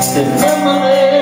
It's memory.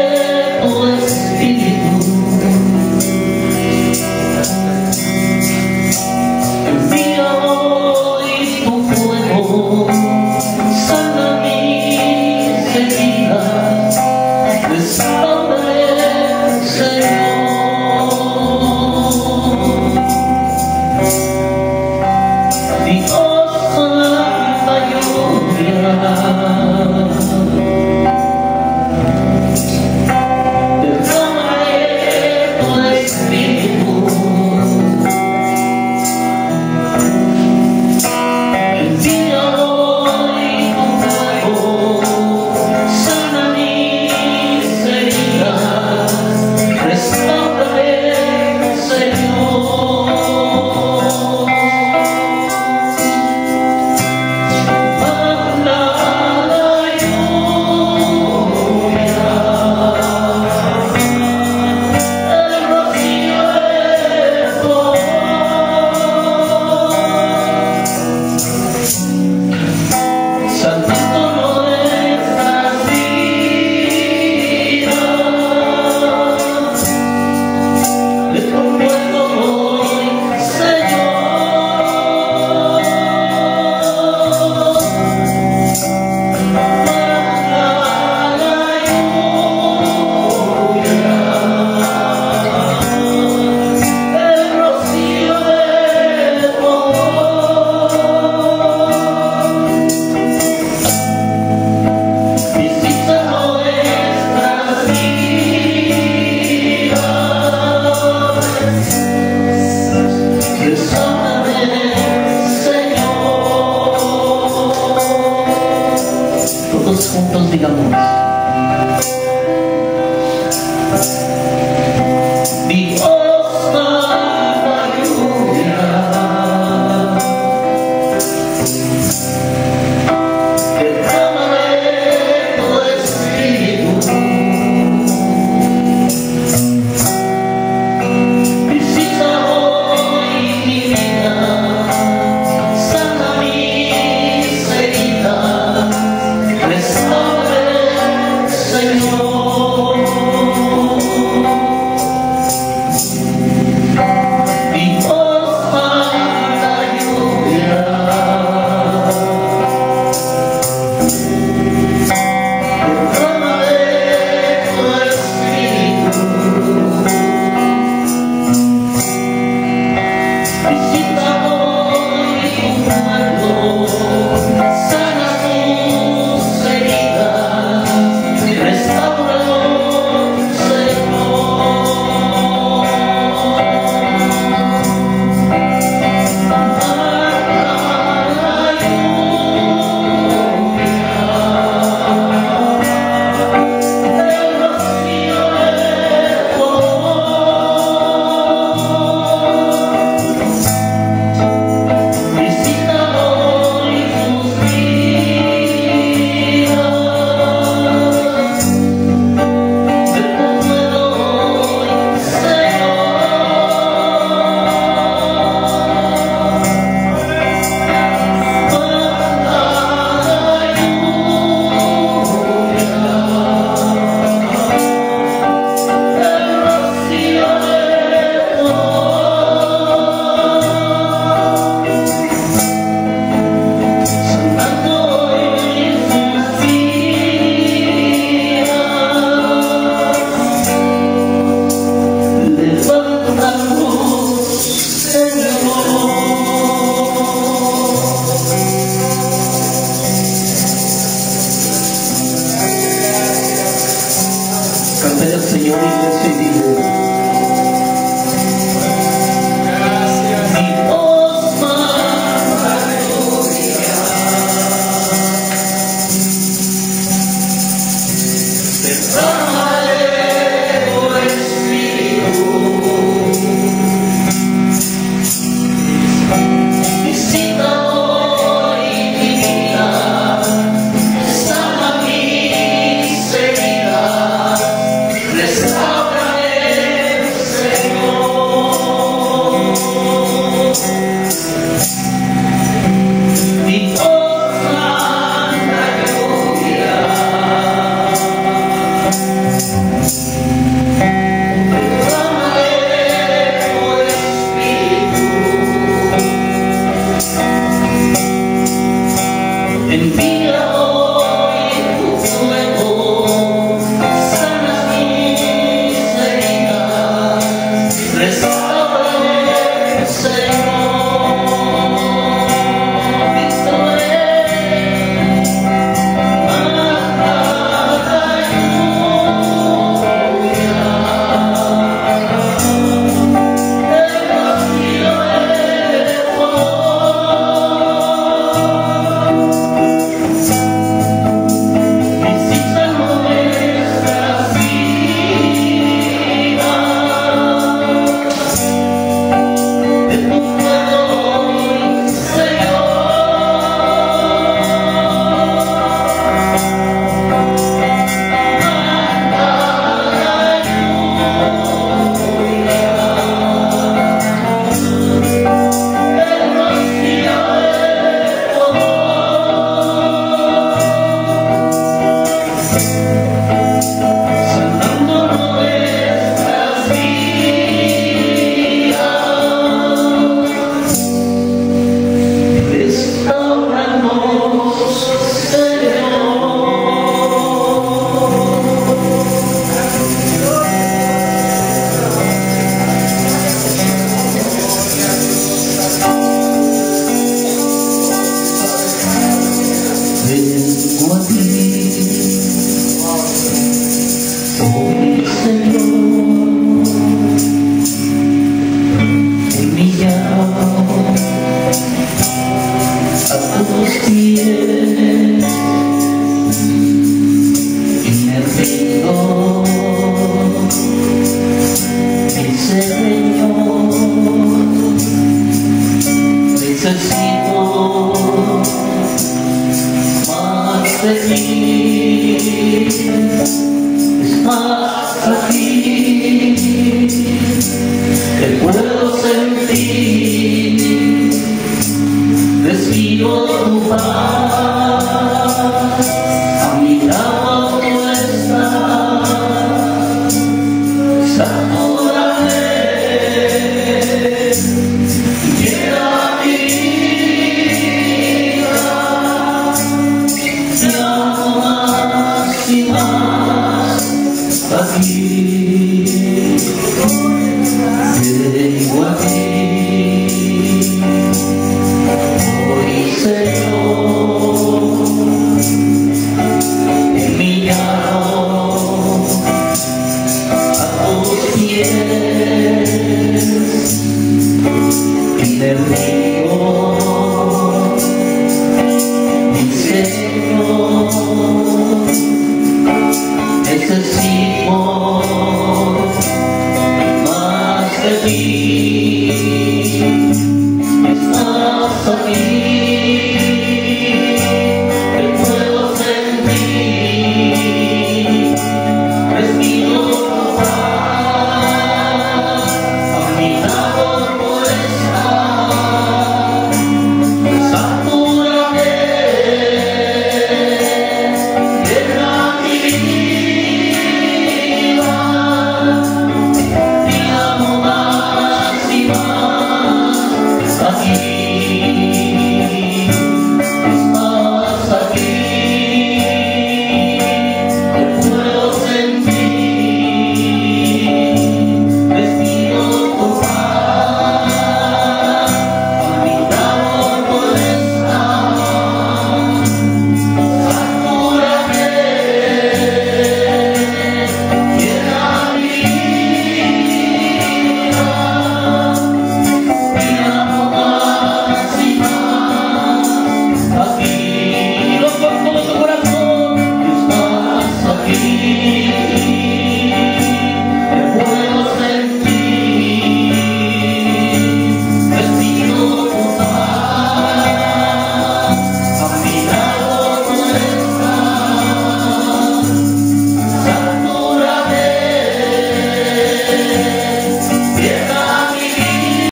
Deus com tanto amor. sentimos más de ti.